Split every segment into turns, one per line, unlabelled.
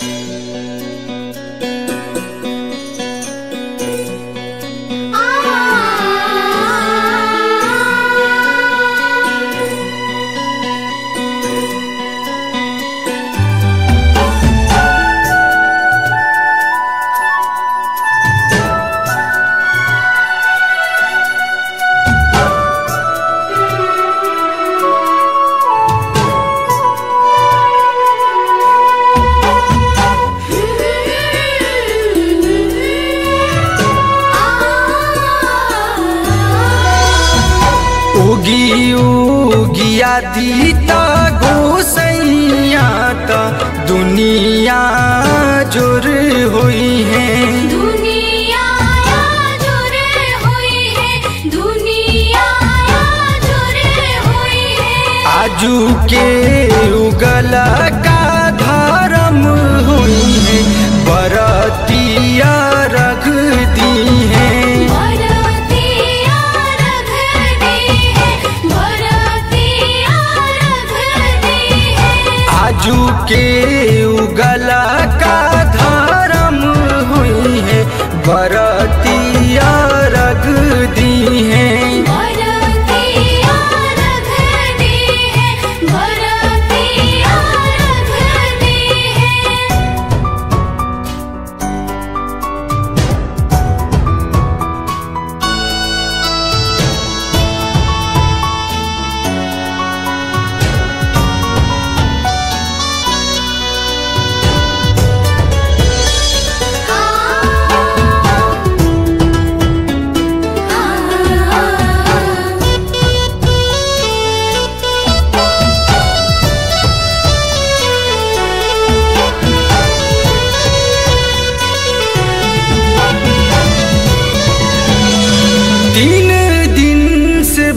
Música उगी उगिया दीता गोसैया त दुनिया ज़ोर हुई है।
दुनिया जुरे हुई है दुनिया जुरे हुई है।
आजू के उगल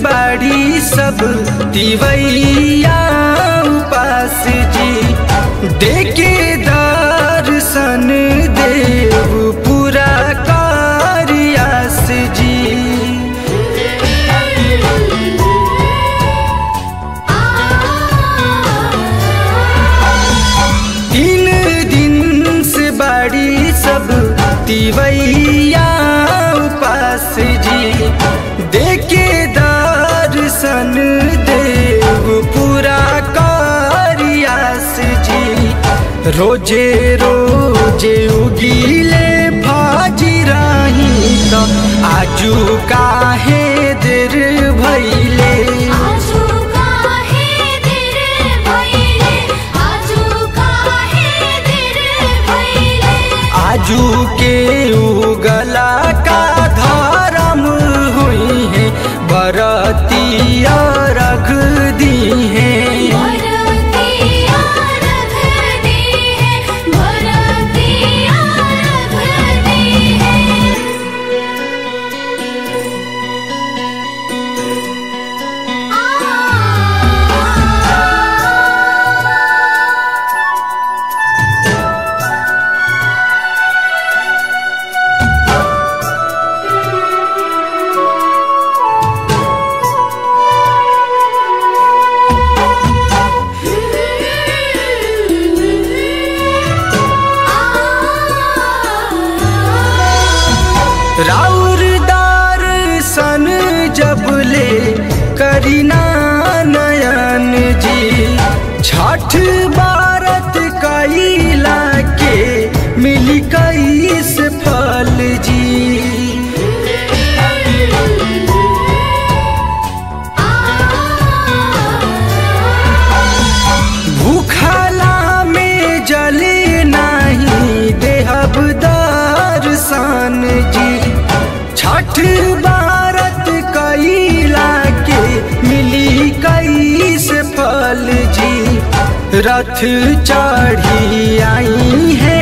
बाड़ी सब उपास जी। देखे दार सन देव पूरा कारियास जी। तीन दिन से बाड़ी सब तिवैया उपास जी रोज़े रोज़े उगीले फाजिराही तो आजू काहे देर भैले जब ले करीना नयन जी। छठ भारत कैला के मिली कैस फल जी। छठ कैला के मिली कई से फल जी। रथ चढ़ी आई है